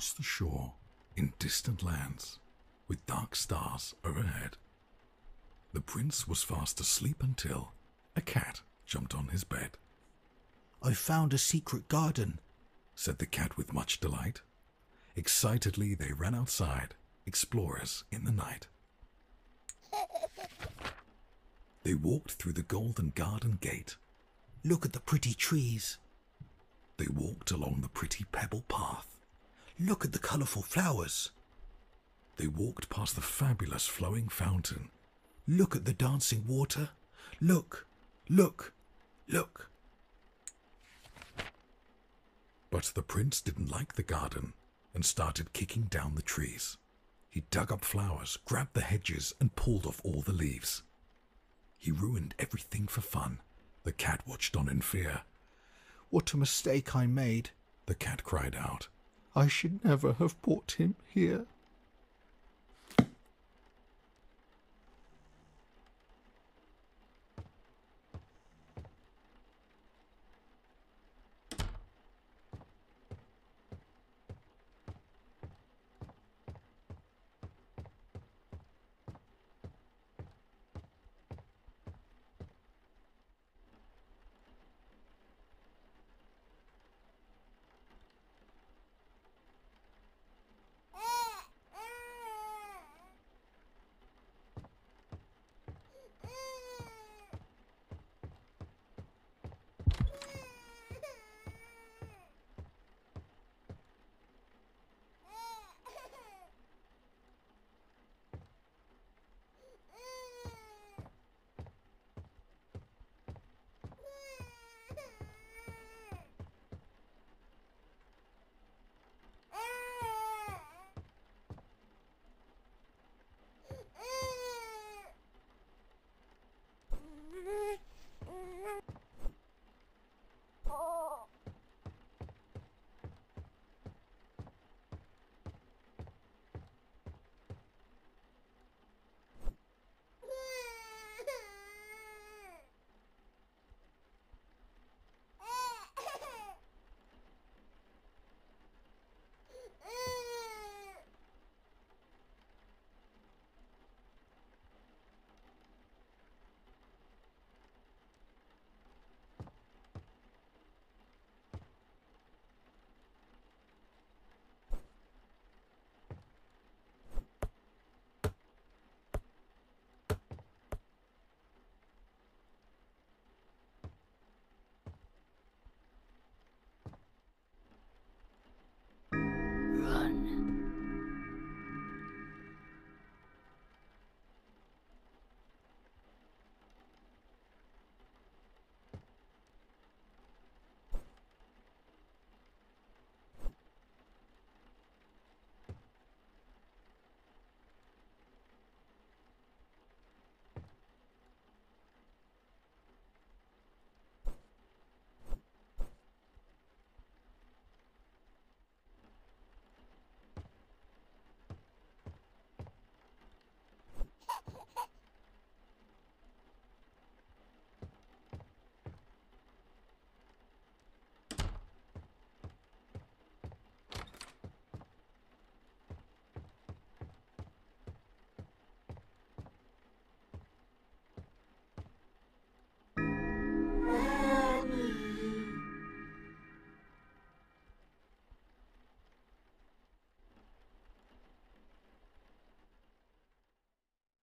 across the shore in distant lands with dark stars overhead. The prince was fast asleep until a cat jumped on his bed. I found a secret garden, said the cat with much delight. Excitedly, they ran outside, explorers in the night. They walked through the golden garden gate. Look at the pretty trees. They walked along the pretty pebble path. Look at the colourful flowers. They walked past the fabulous flowing fountain. Look at the dancing water. Look, look, look. But the prince didn't like the garden and started kicking down the trees. He dug up flowers, grabbed the hedges, and pulled off all the leaves. He ruined everything for fun. The cat watched on in fear. What a mistake I made, the cat cried out. I should never have brought him here.